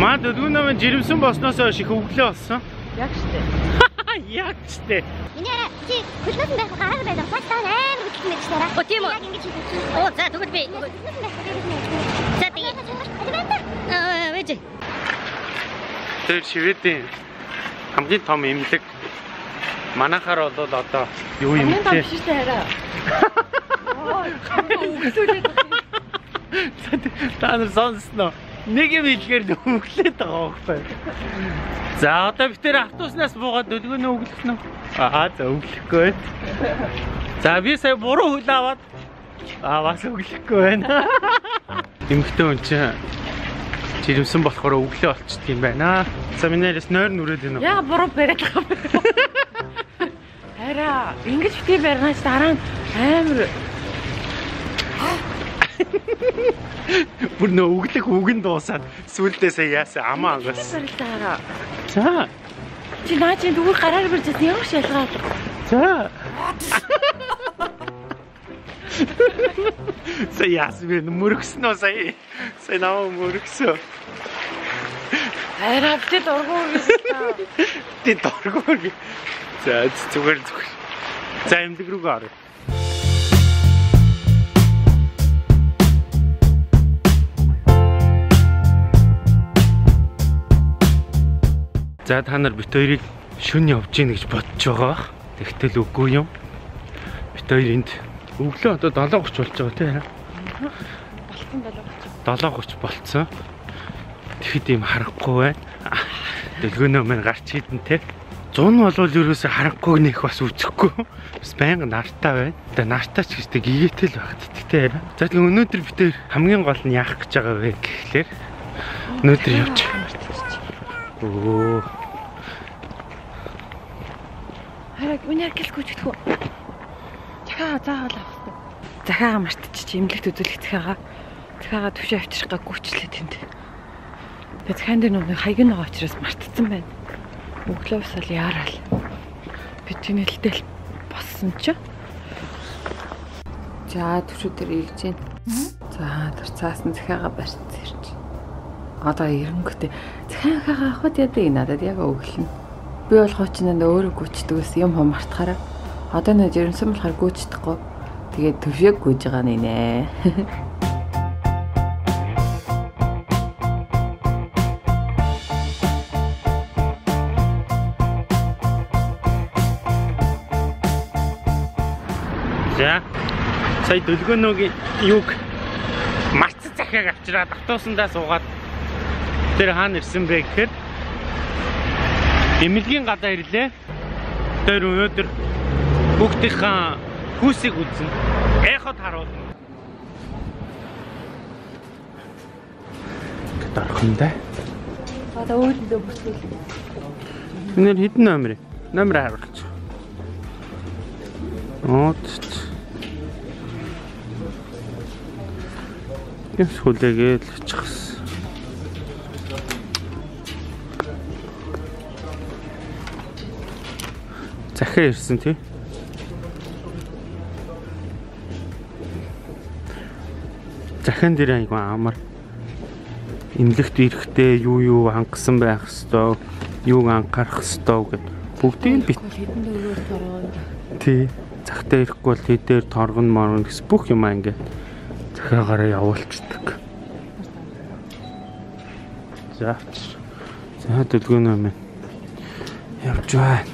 Маа дөлгөнөө жирэмсэн босноос хойш их өглөө болсон. Яг штэ. Яг ч тээ. Миний чи хөлнөөс нь байх гараар байдаг. Цааш та амар хөдөлсөн гэж тараа. О, тийм үү? Яг ингэж хийдэг. Оо за тэгвэл би. За тэгээ. Аа вэж. Тэр шивэдийн хамгийн том имлэг манахаар бол одоо юу юм Хамгийн том биш штэ хараа. Оо, Та нар сонсноо. Нэг юм хэлгээр өглөөд байгаа байхгүй. За одоо би тэр автобуснаас буугаад дөлгөнөө өглөх нь. Аа за өглөхгүй. За би сая буруу хөл аваад аа бас өглөхгүй байна. Эмхтэн хүн чинь жирэмсэн болохоор өглөө болчихд юм байна. За миний яриас нойр нүрээд байна уу? Яа буруу бариад байгаа юм. Хараа, ингэж битгий барьнаач дараа нь амар Бүр нөө өглөх үгэн дуусаад сүулдээ сая яасан амаа хараа. За. Чи наа чи дүүр гараар барьж ямар ч ялгаа. За. Сая яасан бэ? Мөргсөн үү сая? Сая наваа мөргсөн. Хараа битээ дургуу гэж та. Тэ доргоор. За зүгээр зүгээр. За эмдэг рүү гар. За та нар бит хоёрыг шүн явж гин гэж бодож байгаа. Тэгтэл үгүй юм. Бит хоёр энд өглөө одоо 7:30 болж байгаа тийм Болтон болоо. 7:30 болцсон. Тэгэхэд ийм харахгүй байна. Дэлгөөнөө мань гарч хідэн те. 100 нь болвол ерөөсө харахгүй нэх бас үзэхгүй. Бас байнга нартаа байна. Тэгээ нартаа ч гэжтэй гигээтэл багт тэгтэй яриа. За тэгээ өнөөдөр бид тээр хамгийн гол нь яах гэж байгаа вэ гэхлээр өнөөдөр явж. Оо. Хараа үнээр гэлгүй ч гэдэггүй. Захаа заавал авах хэрэгтэй. Захаага мартчих чи имлэгт үзүүлэх захаага. Захаага төвшөө авчрах га гүйчлээ тэнд. Тэгээ захаан дээр нүг хаяг байгаа учраас мартцсан байна. Өглөө усал яарал. Би тэнэлтэл боссон ч. За төвшөө дээр ирж гин. За тэр цаасан захаага барьцсан Одоо эрэнгөтэй захаагаа авахд ядаг надад яг өглөн. Би бол хуучнаа өөрөө гүйчдэгээс юм хом мартахаараа. Одоо нэ жирэмсэн болохоор гүйчдэхгүй. Тэгээд төвшөөг гүйж байгаа нэ. За. Сая дөлгөөнөөгийн юг марц захиаг авчираад автобусандаа суугаад тэр хаана ирсэн бэ гэхээр Эмэлгийн гадаа ирлээ. Тэр өнөөдөр бүгдийнхээ хүүсийг үзэн эхот харуулна. Дархандаа. Одоо өөдөө бүртгэл. Энэр хідэн номер. Номер харуулж. От. Яс хүлээгээл очихсан. Захаа ирсэн тий. Захаан дээр айгу амар имлэгт ирэхдээ юу юу хангасан байх хэвээр юуг анхаарах хэвээр гэд бүгдийг бит тий захтаа ирэхгүй бол тэдээр торгон морон гэс бүх юм ингээд захаагаараа явуулцдаг. За. За дэлгүүнөө минь явж байна.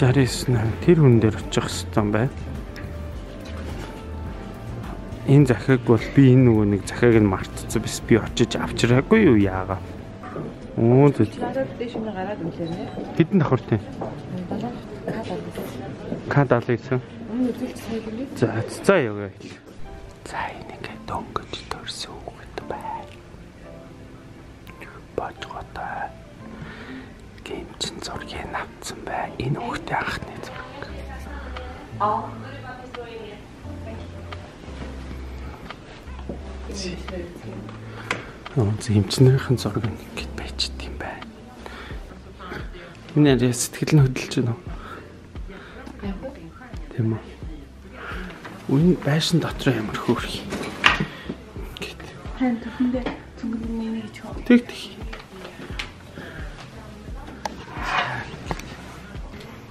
69 нам тэр хүн дээр очих хэвээр байна. Энэ захааг бол би энэ нөгөө нэг захааг нь мартцсан биш би очиж авчираагүй юу яага. Оо үлээнэ. хэдэн давхар тийм. Сайн юм. За за яваа. За энийг дөнгөж төрсөн Гинчин зургийг авцсан бай. Энэ хүүхдээ анхны зураг. Аа. Зэмчнэрийн зураг ингэж байчд юм байна. Энэ яа сэтгэл нь хөдөлж байна уу? Тийм үү. Үнэн байшин дотор ямар хөөрхий. Гэт. Хан төмөндөө цөнгөний гэж хоо. Тэг тэг.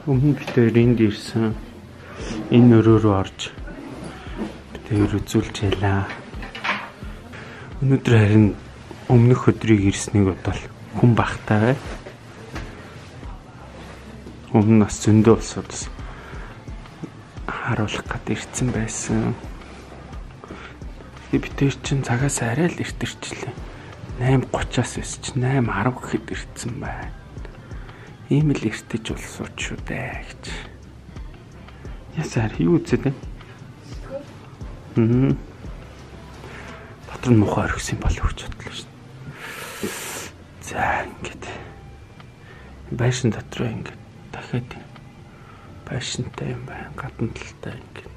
Өмнө хоёр энд ирсэн. Энэ өрөө рүү орж хоёр үзүүлж ялаа. Өнөөдөр харин өмнөх өдрийг ирснийг бодвол хүн бахтай бай. Өмнө нас зөндөө бас харуулах гад ирсэн байсан. Тэгээ бид тэр чин цагаас арай л эрт ирчлээ. 8:30-аас өсч 8:10 гэхэд ирсэн байна. Ийм л эртэж улсууд шүү дээ гэж. Ясаар юу үзээд вэ? Хм. Дотор нь мухаа орхисон бол өгч бодлоо шин. За ингээд байшин дотроо ингээд дахиад байшинтай юм байна. Гадна талтай ингээд.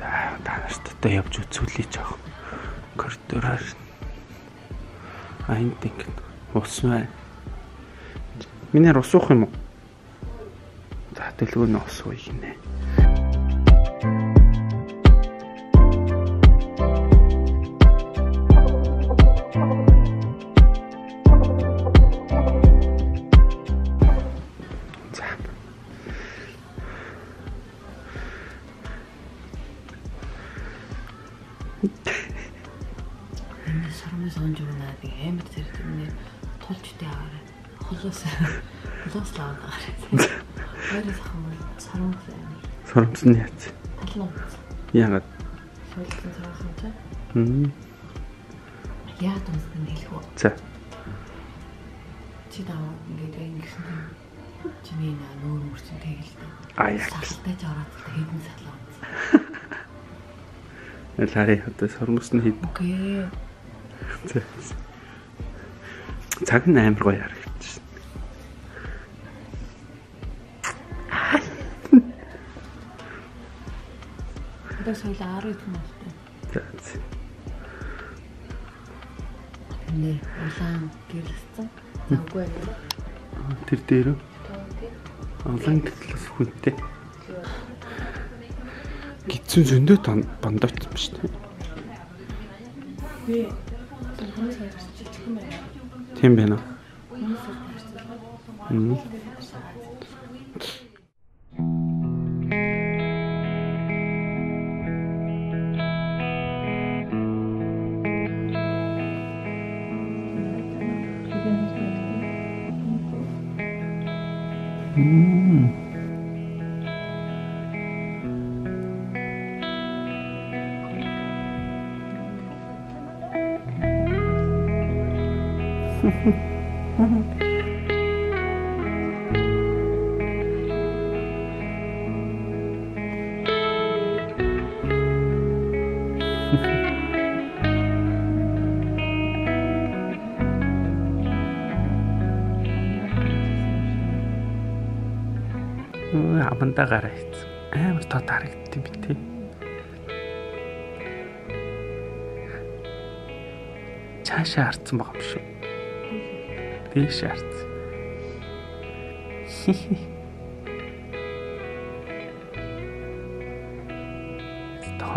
За та нарт одоо явж үзүүлээ жоох. Коридороор. А энд ингээд ус байна. Минер ус уух юм уу? За дэлгүүр нь ус ууя гинэ. Холоос холоос лаад аваарай. Хоёрос хамаа сармын амар. Соромсон яац. Талан. Яагаад? Солилцсон цаахан та. Хм. Яа томсгоо хэлэх үү? За. Чи даа ингээд ингэсэн юм. Чиний наа нүүр мөрчин тэгэлтэй. А яг. Сахалтай ч ороод хэдэн салаа. Лари одоо соромсон хэд. Окей. Цаг нь амар гоё харагдчихсан. Одоо соёл 10 хүн за. Нэ улаан гэрэлцэн. Үгүй ээ. Тэр дээр үү? Олон гэтлээс хүнтэй. Гитсэн зөндөө тон- бондоцсон ба шүү дээ. Тийм байна. Мм. Өө, Амандаа гараа хийсэн. Амар тод харагдт юм битээ. Цаашаа харцсан байгаа юм шүү. Дээш харцсан.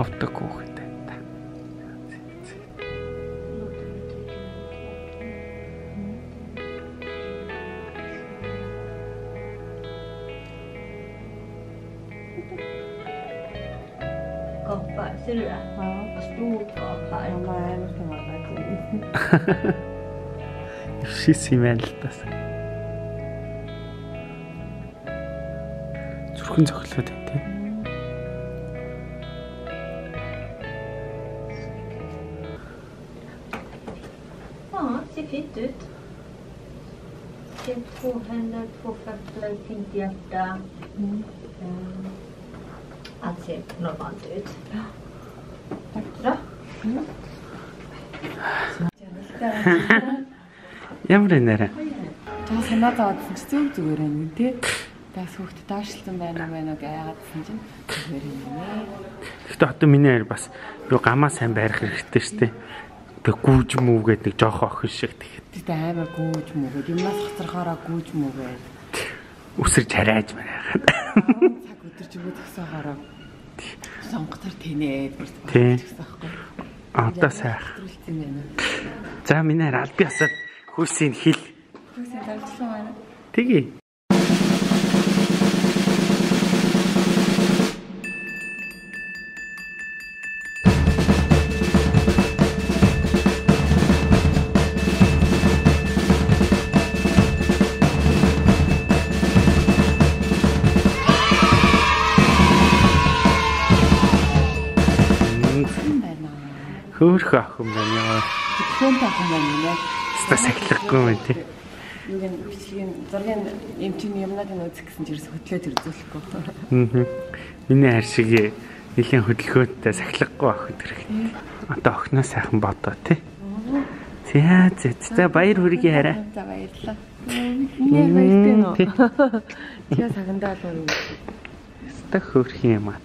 Ховдог хүүхдээ та. Koppa, ser du det? Ja. Stort gap Шис юм байна л тас. Зүрхэн цохилоод байна тийм. Ja, ser fint ut. Det är två händer, två fötter, fint hjärta. Mm. Allt ser normalt ut. Bra. Ямар нэрэ? Та санаа зовоодсон чи зүг зүгээр юм тий. Тас хүүхд даашлсан байна уу байна уу гэж яагаадсан чинь зүгээр юм нэ. Гэхдээ одоо миний хайр бас юу гамаа сайн байрах хэрэгтэй дээ. Тэг гүүж мүүгээд нэг жоох охин шиг тэгэхэд Тэгтээ аймаг гүүж мүгээд юмнаас хоцорхороо гүүж мүгээд үсэрч харайж марайхад. цаг өдөр чигөө тгсаагаараа сонготор тэнээд Тий. гэсэн аахгүй. Одоо сайх. Байна. За миний хайр аль би асаад хүйсийг хэл. Хүсээ давжлаа байна. Тэгье. Хөөх ах юм байна Хөөн тахан байна нэ. Ста сахилахгүй юм тий. Гэн бичлэгийн зургийн юм чинь юмнаад нь үзэх гэсэн чирс хөтлөөд ирзүүлэхгүй. Аа. Миний хайр шиг нэлийн хөдөлгөөнтэй сахилахгүй ах хэрэгтэй. Одоо охиноо сайхан бодоо тий. За за баяр хүргэе хараа. За баярлалаа. Миний баяртай нөө. Тэгээ сагандаа л юм. Ста хөөх юм аа.